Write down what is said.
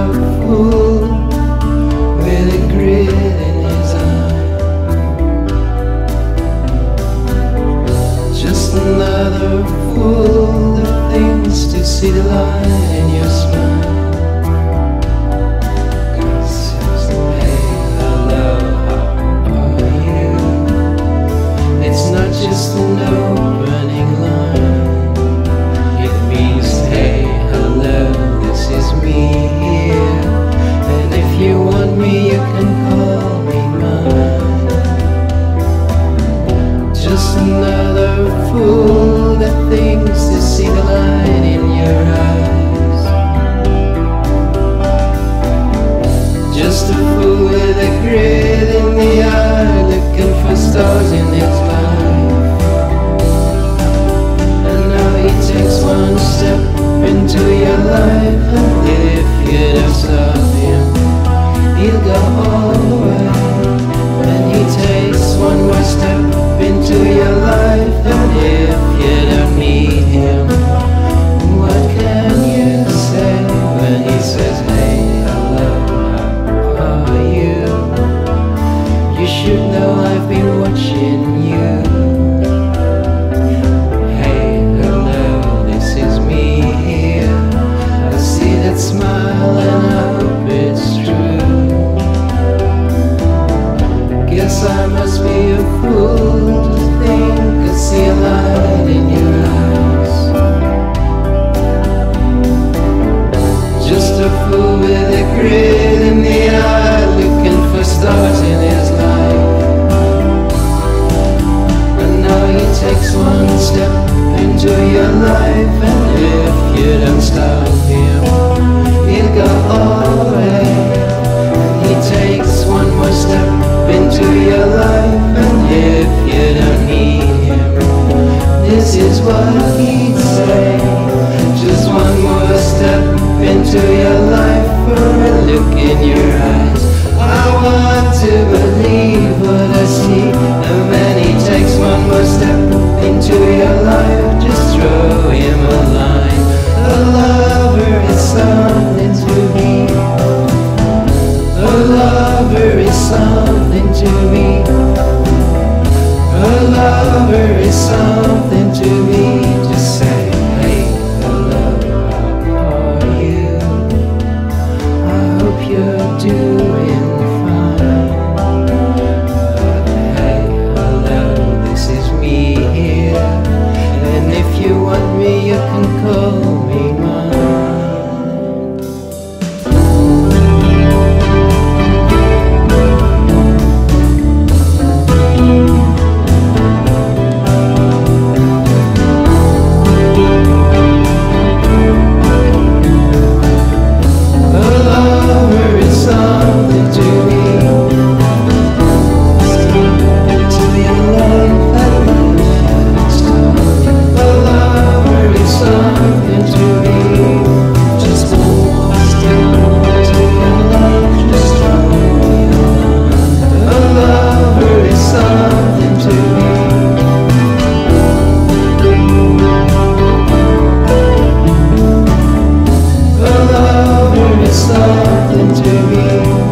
a fool with a in his eye. Just another fool thinks to see the light in your smile. It's not just a no want into your life, and if you don't need him, what can you say when he says, Hey, hello, how are you? You should know I've been watching you. Hey, hello, this is me here. I see that smile and I hope it's true. Guess I must be a fool I see a light in your eyes. Just a fool with a grin in the eye, looking for stars in his life. And now he takes one step into your life, and if you don't stop him, he'll go all what he'd say. Just one more step into your life for a look in your something to me.